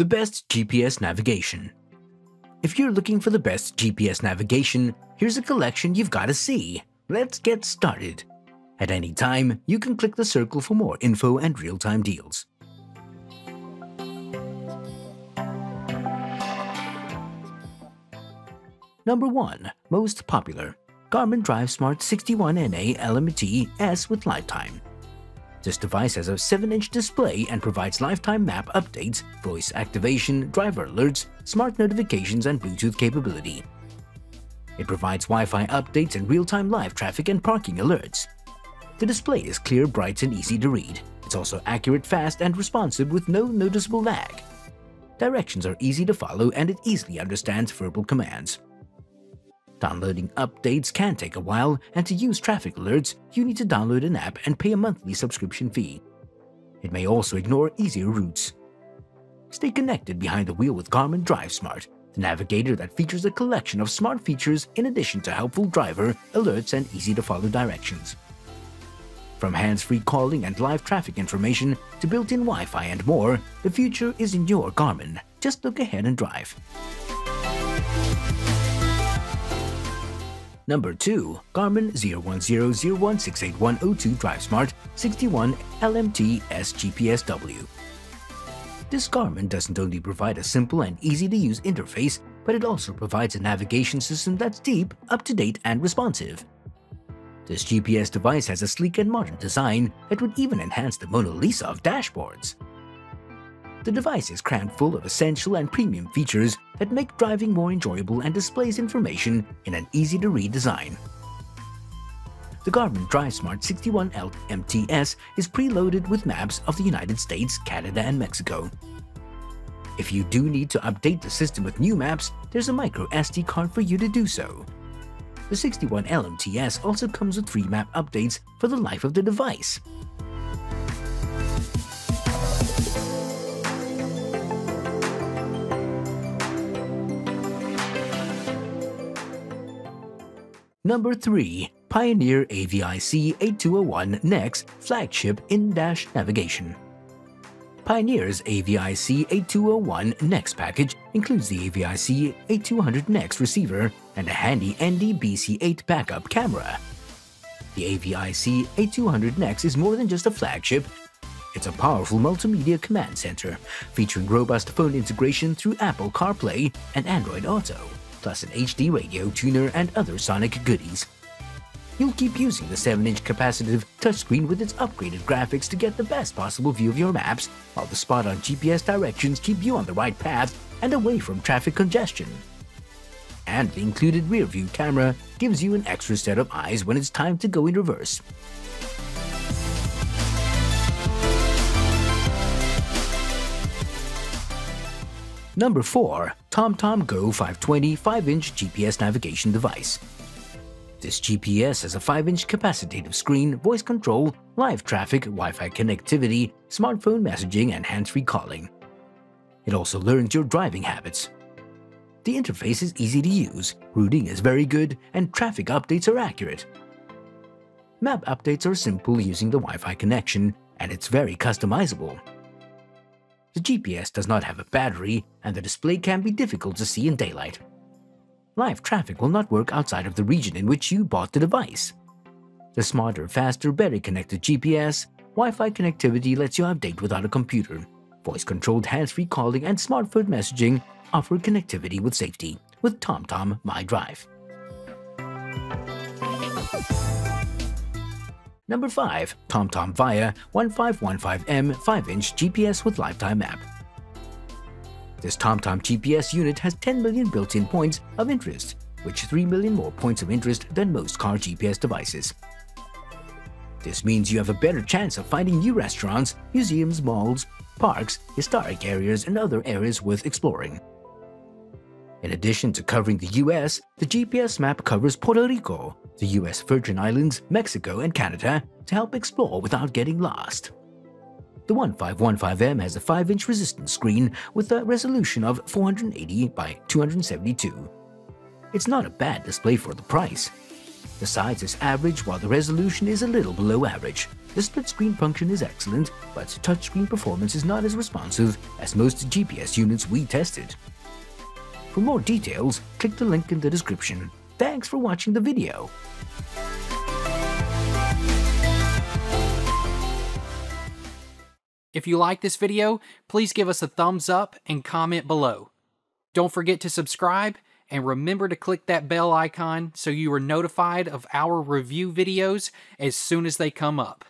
The best GPS navigation. If you're looking for the best GPS navigation, here's a collection you've got to see. Let's get started. At any time, you can click the circle for more info and real-time deals. Number 1. Most popular Garmin Drive Smart 61NA LMT S with Lifetime. This device has a 7-inch display and provides lifetime map updates, voice activation, driver alerts, smart notifications and Bluetooth capability. It provides Wi-Fi updates and real-time live traffic and parking alerts. The display is clear, bright and easy to read. It's also accurate, fast and responsive with no noticeable lag. Directions are easy to follow and it easily understands verbal commands. Downloading updates can take a while, and to use traffic alerts, you need to download an app and pay a monthly subscription fee. It may also ignore easier routes. Stay connected behind the wheel with Garmin Drive Smart, the navigator that features a collection of smart features in addition to helpful driver, alerts, and easy-to-follow directions. From hands-free calling and live traffic information to built-in Wi-Fi and more, the future is in your Garmin. Just look ahead and drive. Number 2. Garmin 010016810 DriveSmart 61 LMT SGPSW. This Garmin doesn't only provide a simple and easy-to-use interface, but it also provides a navigation system that's deep, up-to-date, and responsive. This GPS device has a sleek and modern design that would even enhance the Mona Lisa of dashboards. The device is crammed full of essential and premium features that make driving more enjoyable and displays information in an easy-to-read design. The Garmin DriveSmart 61 LMT-S is preloaded with maps of the United States, Canada, and Mexico. If you do need to update the system with new maps, there's a micro SD card for you to do so. The 61 LMT-S also comes with free map updates for the life of the device. Number 3. Pioneer AVIC 8201 NEX Flagship In-Dash Navigation Pioneer's AVIC 8201 NEX package includes the AVIC 8200 NEX receiver and a handy ND-BC8 backup camera. The AVIC 8200 NEX is more than just a flagship, it's a powerful multimedia command center, featuring robust phone integration through Apple CarPlay and Android Auto plus an HD radio tuner and other sonic goodies. You'll keep using the 7-inch capacitive touchscreen with its upgraded graphics to get the best possible view of your maps, while the spot-on GPS directions keep you on the right path and away from traffic congestion. And the included rear-view camera gives you an extra set of eyes when it's time to go in reverse. Number 4. TomTom Go 520 5-inch GPS navigation device. This GPS has a 5-inch capacitive screen, voice control, live traffic, Wi-Fi connectivity, smartphone messaging, and hands-free calling. It also learns your driving habits. The interface is easy to use, routing is very good, and traffic updates are accurate. Map updates are simple using the Wi-Fi connection, and it's very customizable. The GPS does not have a battery, and the display can be difficult to see in daylight. Live traffic will not work outside of the region in which you bought the device. The smarter, faster, better connected GPS, Wi-Fi connectivity lets you update without a computer. Voice-controlled hands-free calling and smartphone messaging offer connectivity with safety with TomTom My Drive. Number 5. TomTom Via 1515M 5-inch GPS with lifetime map. This TomTom GPS unit has 10 million built-in points of interest, which 3 million more points of interest than most car GPS devices. This means you have a better chance of finding new restaurants, museums, malls, parks, historic areas, and other areas worth exploring. In addition to covering the US, the GPS map covers Puerto Rico, the US Virgin Islands, Mexico, and Canada to help explore without getting lost. The 1515M has a 5-inch resistance screen with a resolution of 480 by 272. It's not a bad display for the price. The size is average while the resolution is a little below average. The split screen function is excellent, but touchscreen performance is not as responsive as most GPS units we tested. For more details, click the link in the description. Thanks for watching the video. If you like this video, please give us a thumbs up and comment below. Don't forget to subscribe and remember to click that bell icon so you are notified of our review videos as soon as they come up.